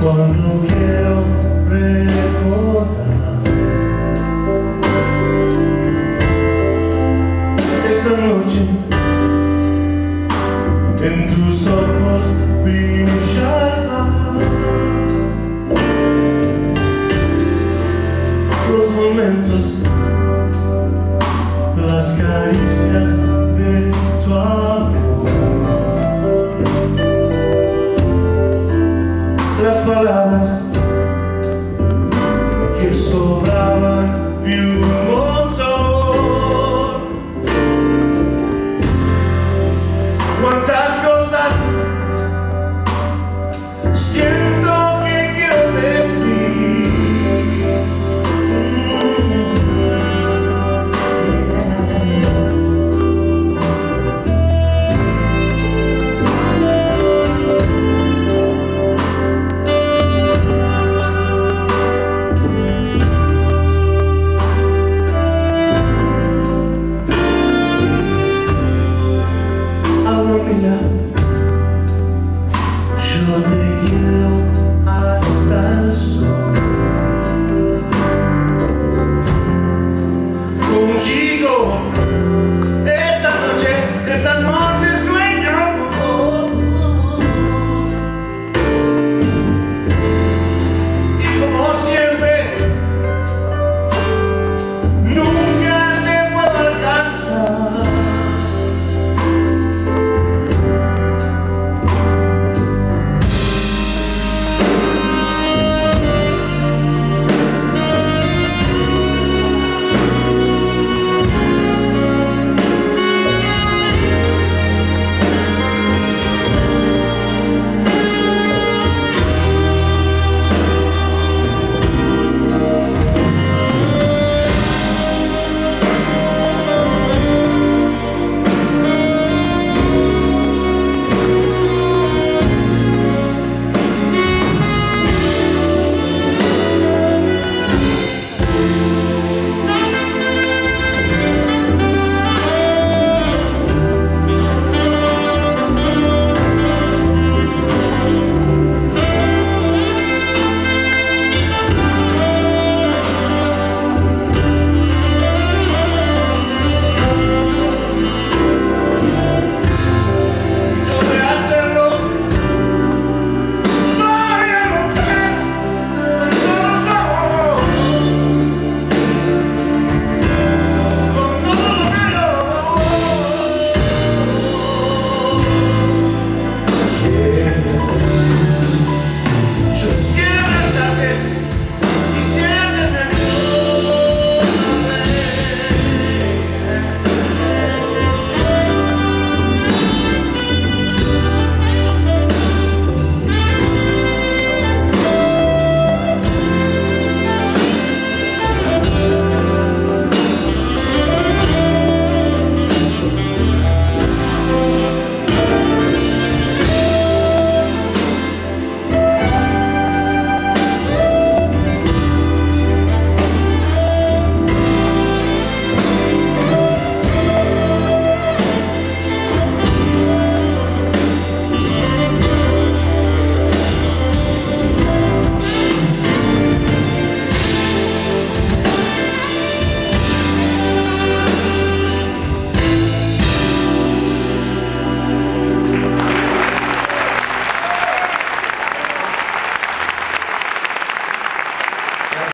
cuando quiero recordar esta noche en tus ojos brillará. Los momentos las caricias sobrabas que sobraban de